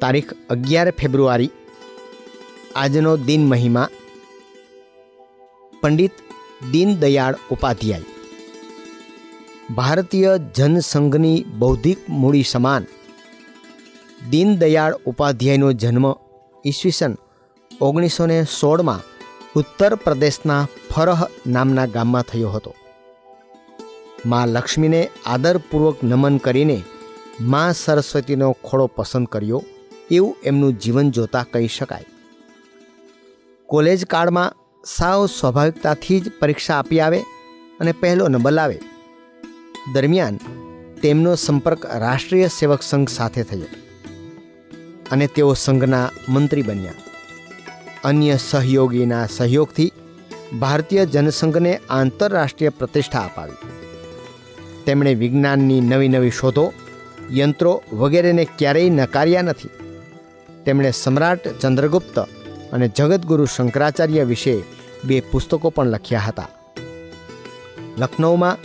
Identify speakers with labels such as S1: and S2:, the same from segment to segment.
S1: તારીખ અગિયાર ફેબ્રુઆરી, આજનો દિન મહિમા, પંડિત દીનદયાળ ઉપાધ્યાય. ભારતીય જનસંઘની બૌદ્ધિક મૂડી સમાન, દીનદયાળ ઉપાધ્યાયનો જન્મ ઈસવીસન ઓગણીસો ને સોળમાં ઉત્તર પ્રદેશના ફરહ નામના ગામમાં થયો હતો. મા લક્ષ્મીને આદરપૂર્વક નમન કરીને મા સરસ્વતીનો ખોળો પસંદ કર્યો એવું એમનું જીવન જોતા કહી શકાય. કોલેજ કાળમાં સાવ સ્વાભાવિકતાથી જ પરીક્ષા આપી આવે અને પહેલો નંબર લાવે. દરમિયાન તેમનો સંપર્ક રાષ્ટ્રીય સેવક સંઘ સાથે થયો અને તેઓ સંઘના મંત્રી બન્યા. અન્ય સહયોગીના સહયોગથી ભારતીય જનસંઘને આંતરરાષ્ટ્રીય પ્રતિષ્ઠા અપાવી. તેમણે વિજ્ઞાનની નવી નવી શોધો, યંત્રો વગેરેને ક્યારેય નકાર્યા નથી. તેમણે સમ્રાટ ચંદ્રગુપ્ત અને જગતગુરુ શંકરાચાર્ય વિશે બે પુસ્તકો પણ લખ્યા હતા. લખનૌમાં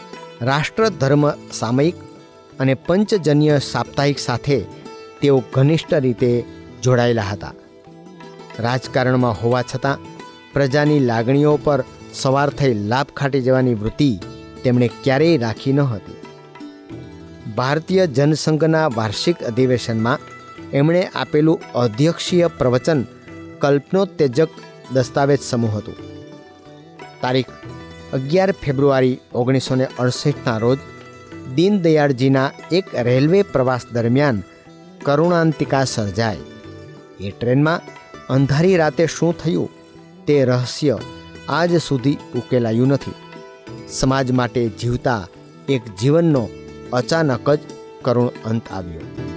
S1: રાષ્ટ્રધર્મ સામયિક અને પંચજન્ય સાપ્તાહિક સાથે તેઓ ઘનિષ્ઠ રીતે જોડાયેલા હતા. રાજકારણમાં હોવા છતાં પ્રજાની લાગણીઓ પર સવાર થઈ લાભ ખાટી જવાની વૃત્તિ તેમણે ક્યારેય રાખી ન હતી. ભારતીય જનસંઘના વાર્ષિક અધિવેશનમાં એમણે આપેલું અધ્યક્ષીય પ્રવચન કલ્પનોત્તેજક દસ્તાવેજ સમૂહ હતું. તારીખ અગિયાર ફેબ્રુઆરી ઓગણીસો ને અડસઠના રોજ દીનદયાળજીના એક રેલવે પ્રવાસ દરમિયાન કરુણાંતિકા સર્જાય. એ ટ્રેનમાં અંધારી રાતે શું થયું તે રહસ્ય આજ સુધી ઉકેલાયું નથી. સમાજ માટે જીવતા એક જીવનનો અચાનક જ કરુણ અંત આવ્યો.